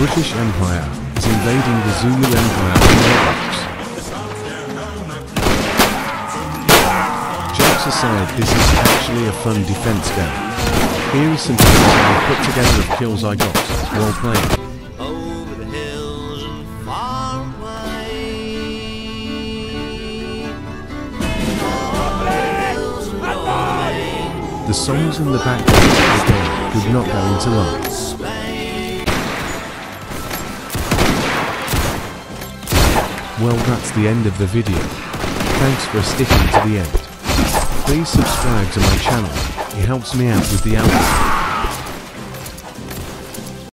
British Empire is invading the Zulu Empire on Roblox. Jokes aside, this is actually a fun defense game. Here is some tips I put together of kills I got while playing. over the hills and far away. Hills and away. The songs in the background of the game would not go into line. Well that's the end of the video. Thanks for sticking to the end. Please subscribe to my channel, it helps me out with the algorithm.